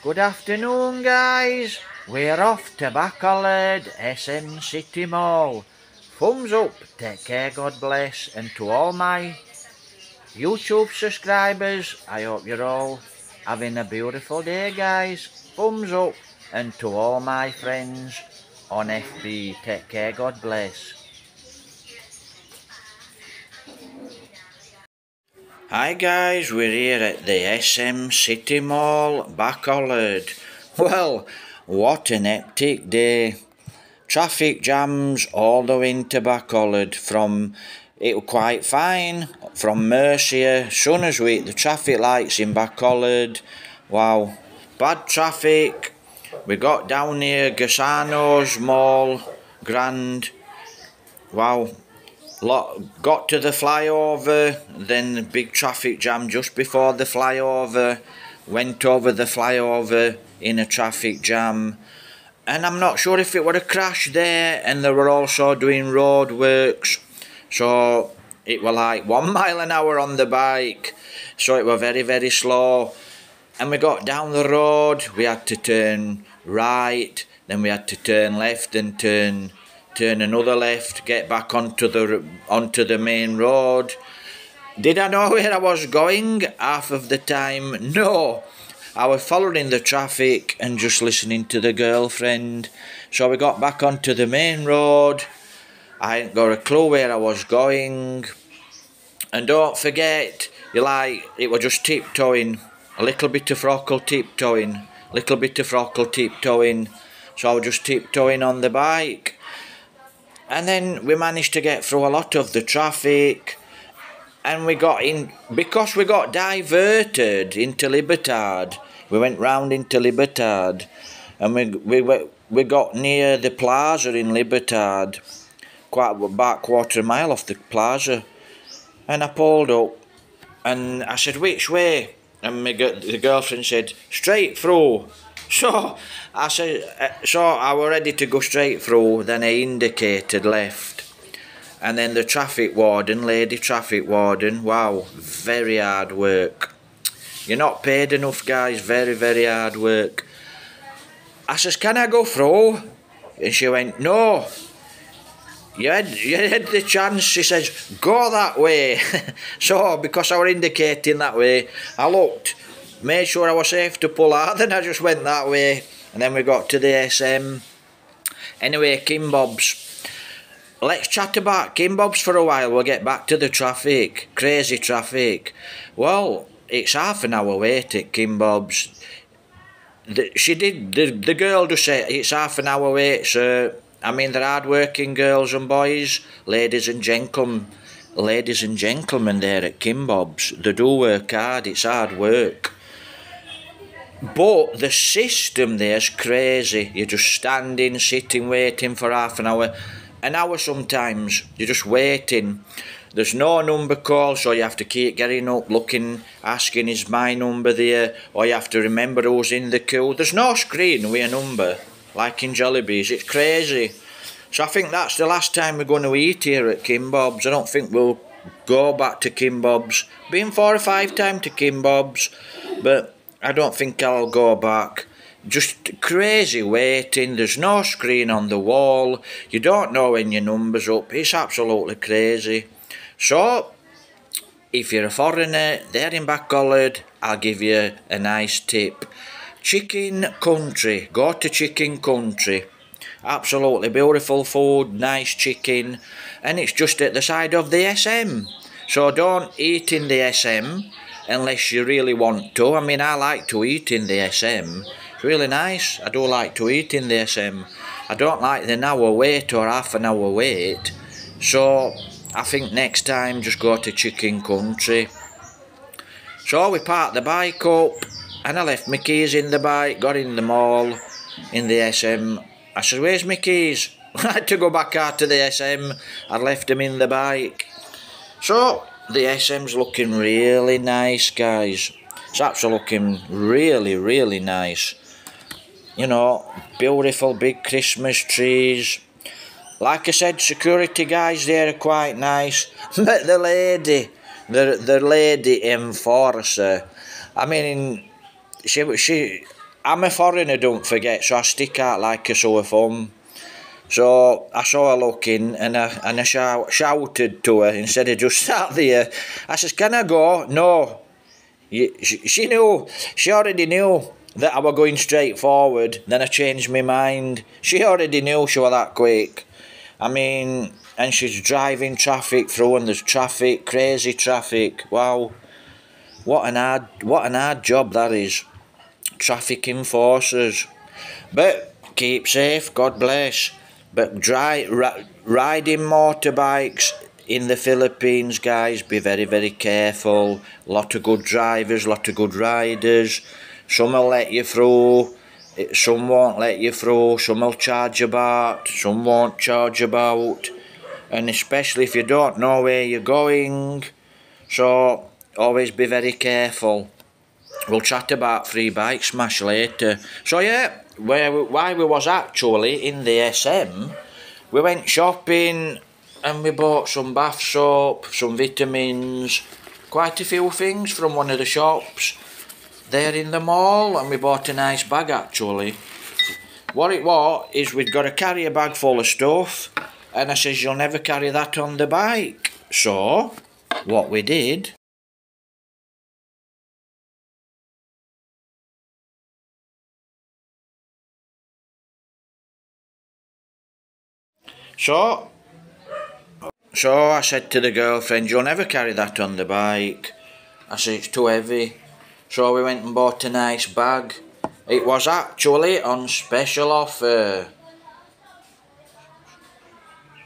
Good afternoon, guys. We're off to Bacolod, SM City Mall. Thumbs up, take care, God bless, and to all my YouTube subscribers, I hope you're all having a beautiful day, guys. Thumbs up, and to all my friends on FB, take care, God bless. Hi guys, we're here at the SM City Mall, Bacolod. Well, what an hectic day. Traffic jams all the way into Bacolod from, it was quite fine, from Murcia, soon as we hit the traffic lights in Bacolod, wow, bad traffic. We got down here, Gaisano's Mall, Grand, wow, got to the flyover, then big traffic jam just before the flyover, went over the flyover in a traffic jam, and I'm not sure if it were a crash there, and they were also doing road works, so it were like one mile an hour on the bike, so it were very, very slow, and we got down the road, we had to turn right, then we had to turn left and turn turn another left, get back onto the onto the main road. Did I know where I was going half of the time? No. I was following the traffic and just listening to the girlfriend. So we got back onto the main road. I ain't got a clue where I was going. And don't forget, you like, it was just tiptoeing. A little bit of frockle tiptoeing. Little bit of frockle tiptoeing. So I was just tiptoeing on the bike and then we managed to get through a lot of the traffic. And we got in because we got diverted into Libertad we went round into Libertad. And we we we got near the plaza in Libertad quite about quarter mile off the plaza. And I pulled up and I said which way? And my, the girlfriend said straight through so I said, uh, so I were ready to go straight through. Then I indicated left, and then the traffic warden, lady traffic warden. Wow, very hard work. You're not paid enough, guys. Very, very hard work. I says, can I go through? And she went, no. You had, you had the chance, she says, go that way. so, because I were indicating that way, I looked made sure I was safe to pull out, then I just went that way. And then we got to the SM. Um, anyway, Kim Bob's. Let's chat about Kim Bob's for a while. We'll get back to the traffic. Crazy traffic. Well, it's half an hour wait at Kim Bob's. The, she did, the, the girl just said it's half an hour wait, so I mean, they're hard-working girls and boys, ladies and gentlemen, ladies and gentlemen there at Kim Bob's. They do work hard, it's hard work. But the system there's crazy. You're just standing, sitting, waiting for half an hour. An hour sometimes. You're just waiting. There's no number call, so you have to keep getting up, looking, asking, is my number there? Or you have to remember who's in the queue. There's no screen with a number, like in Jollibees. It's crazy. So I think that's the last time we're going to eat here at Kim Bob's. I don't think we'll go back to Kim Bob's. Been four or five times to Kim Bob's, but I don't think I'll go back. Just crazy waiting, there's no screen on the wall, you don't know when your number's up, it's absolutely crazy. So, if you're a foreigner there in Bacolod, I'll give you a nice tip. Chicken Country, go to Chicken Country. Absolutely beautiful food, nice chicken, and it's just at the side of the SM. So don't eat in the SM unless you really want to. I mean, I like to eat in the SM. It's really nice. I do like to eat in the SM. I don't like the hour wait or half an hour wait. So, I think next time just go to Chicken Country. So we parked the bike up and I left my keys in the bike, got in the mall, in the SM. I said, where's my keys? I had to go back out to the SM. I left them in the bike. So, the SM's looking really nice, guys. It's actually looking really, really nice. You know, beautiful big Christmas trees. Like I said, security guys there are quite nice. But the lady, the, the lady enforcer, I mean, she, she, I'm a foreigner, don't forget, so I stick out like a sore thumb. So I saw her looking and I, and I shout, shouted to her instead of just sat there. I says, Can I go? No. She, she knew, she already knew that I were going straight forward. Then I changed my mind. She already knew she were that quick. I mean, and she's driving traffic through and there's traffic, crazy traffic. Wow. What an hard, what an hard job that is. Traffic enforcers. But keep safe, God bless. But dry, riding motorbikes in the Philippines, guys, be very, very careful. Lot of good drivers, lot of good riders. Some will let you through, eh, some won't let you through, some will charge about, some won't charge about. And especially if you don't know where you're going. So, always be very careful. We'll chat about free bike smash later. So yeah, where we, why we was actually in the SM, we went shopping and we bought some bath soap, some vitamins, quite a few things from one of the shops there in the mall and we bought a nice bag actually. What it was is we'd got to carry a bag full of stuff and I says you'll never carry that on the bike. So what we did So, so I said to the girlfriend, you'll never carry that on the bike. I said, it's too heavy. So we went and bought a nice bag. It was actually on special offer.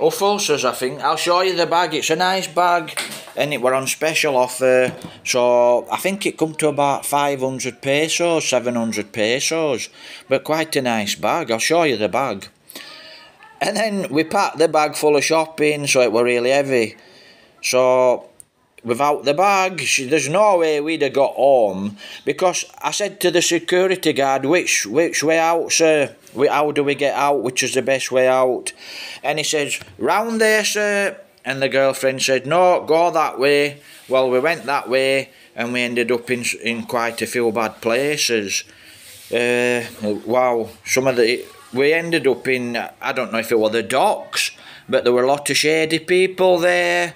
Uffles, I think. I'll show you the bag. It's a nice bag and it were on special offer. So I think it come to about 500 pesos, 700 pesos. But quite a nice bag. I'll show you the bag. And then we packed the bag full of shopping, so it were really heavy. So without the bag, there's no way we'd have got home because I said to the security guard, which which way out, sir? How do we get out? Which is the best way out? And he says, round there, sir. And the girlfriend said, no, go that way. Well, we went that way and we ended up in, in quite a few bad places. Uh, wow, some of the we ended up in, I don't know if it were the docks, but there were a lot of shady people there.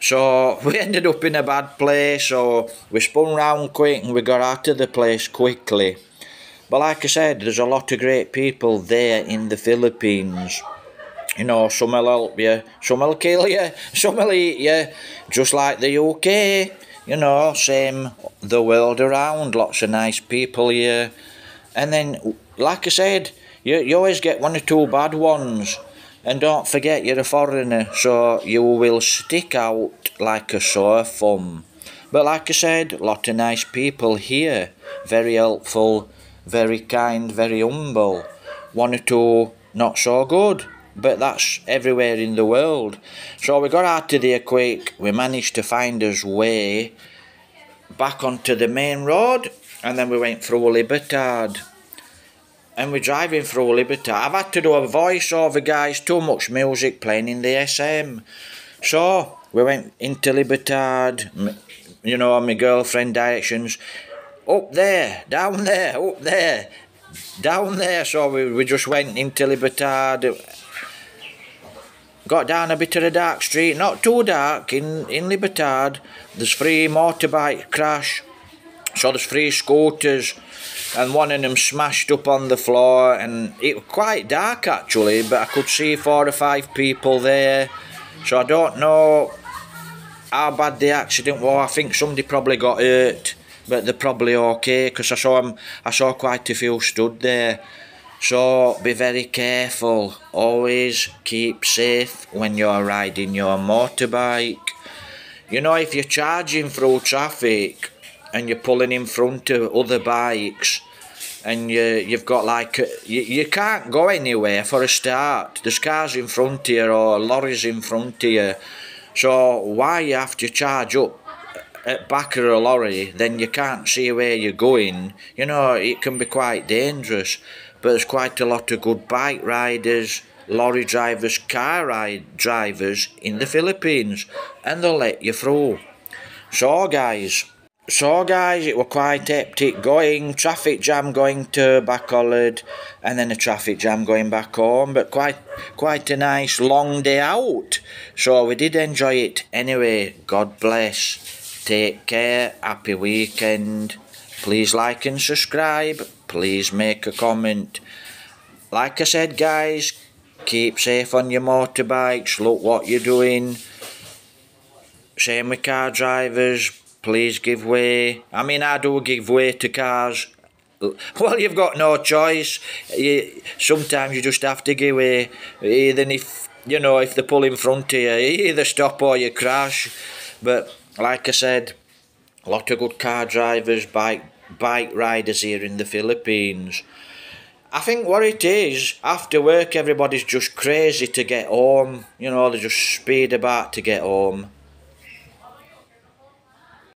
So we ended up in a bad place, so we spun round quick and we got out of the place quickly. But like I said, there's a lot of great people there in the Philippines. You know, some will help you, some will kill you, some will eat you, just like the UK. You know, same the world around, lots of nice people here. And then, like I said, you, you always get one or two bad ones. And don't forget you're a foreigner, so you will stick out like a sore thumb. But like I said, lot of nice people here. Very helpful, very kind, very humble. One or two not so good, but that's everywhere in the world. So we got out of the earthquake, We managed to find us way back onto the main road, and then we went through Libertad and we're driving through Libertad. I've had to do a voiceover, guys, too much music playing in the SM. So, we went into Libertad, you know, my girlfriend directions. Up there, down there, up there, down there. So we, we just went into Libertad. Got down a bit of a dark street, not too dark, in, in Libertad. There's three motorbike crash. So there's three scooters and one of them smashed up on the floor and it was quite dark actually but I could see four or five people there so I don't know how bad the accident was I think somebody probably got hurt but they're probably okay because I saw I saw quite a few stood there so be very careful. Always keep safe when you're riding your motorbike. You know if you're charging through traffic and you're pulling in front of other bikes and you, you've got like you, you can't go anywhere for a start. There's cars in front of you or lorries in front of you. So why you have to charge up at back of a lorry then you can't see where you're going. You know it can be quite dangerous but there's quite a lot of good bike riders lorry drivers car ride drivers in the Philippines and they'll let you through so guys So guys, it were quite hectic going, traffic jam going to Bacolod and then a traffic jam going back home, but quite quite a nice long day out. So we did enjoy it. Anyway, God bless. Take care, happy weekend. Please like and subscribe. Please make a comment. Like I said guys, keep safe on your motorbikes, look what you're doing. Same with car drivers please give way. I mean, I do give way to cars. Well, you've got no choice. You, sometimes you just have to give way. Even if, you know, if they pull in front of you, you either stop or you crash. But, like I said, a lot of good car drivers, bike, bike riders here in the Philippines. I think what it is, after work, everybody's just crazy to get home. You know, they just speed about to get home